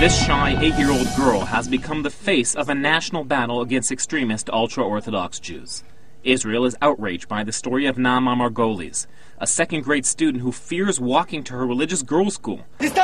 This shy eight-year-old girl has become the face of a national battle against extremist ultra-Orthodox Jews. Israel is outraged by the story of Naama Margolis, a second-grade student who fears walking to her religious girls' school because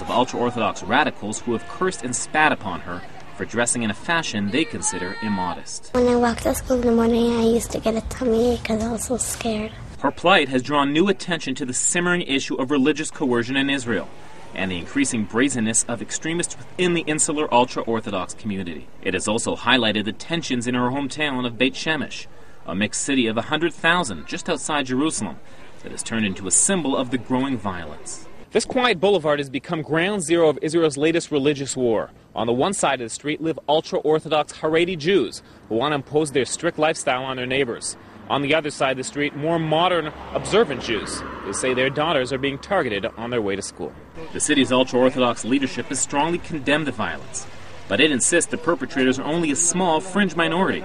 of ultra-Orthodox radicals who have cursed and spat upon her for dressing in a fashion they consider immodest. When I walked to school in the morning, I used to get a tummy ache because I was so scared. Her plight has drawn new attention to the simmering issue of religious coercion in Israel and the increasing brazenness of extremists within the insular ultra Orthodox community. It has also highlighted the tensions in her hometown of Beit Shemesh, a mixed city of 100,000 just outside Jerusalem that has turned into a symbol of the growing violence. This quiet boulevard has become ground zero of Israel's latest religious war. On the one side of the street live ultra Orthodox Haredi Jews who want to impose their strict lifestyle on their neighbors. On the other side of the street, more modern, observant Jews who say their daughters are being targeted on their way to school. The city's ultra Orthodox leadership has strongly condemned the violence, but it insists the perpetrators are only a small fringe minority.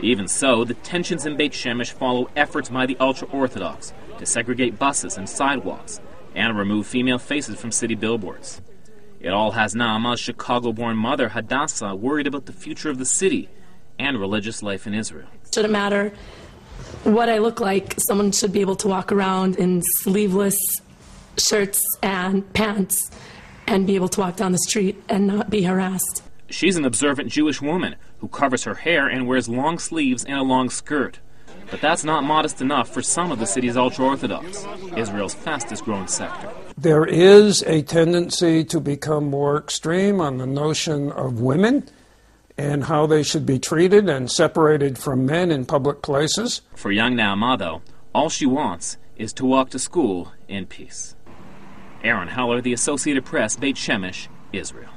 Even so, the tensions in Beit Shemesh follow efforts by the ultra Orthodox to segregate buses and sidewalks and remove female faces from city billboards. It all has Naama's Chicago born mother, Hadassah, worried about the future of the city and religious life in Israel. Shouldn't matter what I look like, someone should be able to walk around in sleeveless shirts and pants and be able to walk down the street and not be harassed. She's an observant Jewish woman who covers her hair and wears long sleeves and a long skirt. But that's not modest enough for some of the city's ultra Orthodox, Israel's fastest growing sector. There is a tendency to become more extreme on the notion of women and how they should be treated and separated from men in public places. For young Naama, though, all she wants is to walk to school in peace. Aaron Heller, The Associated Press, Beit Shemesh, Israel.